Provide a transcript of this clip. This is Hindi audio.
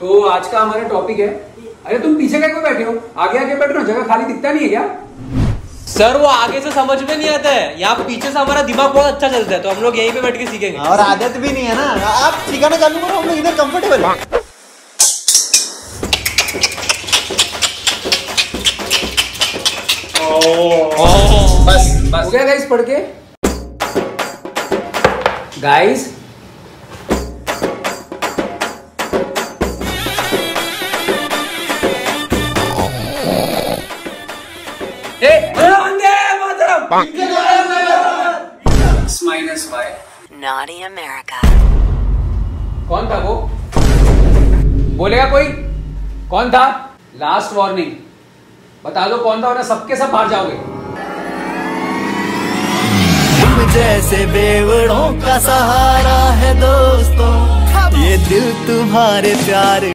तो आज का हमारा टॉपिक है। अरे तुम पीछे क्या क्यों बैठे हो? आगे आगे बैठो ना जगह खाली दिखता नहीं है क्या? सर वो आगे से समझ में नहीं आता है। यहाँ पीछे से हमारा दिमाग बहुत अच्छा चलता है तो हम लोग यहीं पे बैठ के सीखेंगे। और आदत भी नहीं है ना। आप सिखाना चालू करो हम लोग इधर कंफर्टेबल है। बस बस। हो गया गाइस पढ़ के? Guys minus Y. कौन था वो? बोलेगा कोई? कौन था? लास्ट वार्निंग बता दो कौन था वरना सबके सब बाहर जाओगे। जैसे बेवड़ों का सहारा है दोस्तों ये दिल तुम्हारे प्यार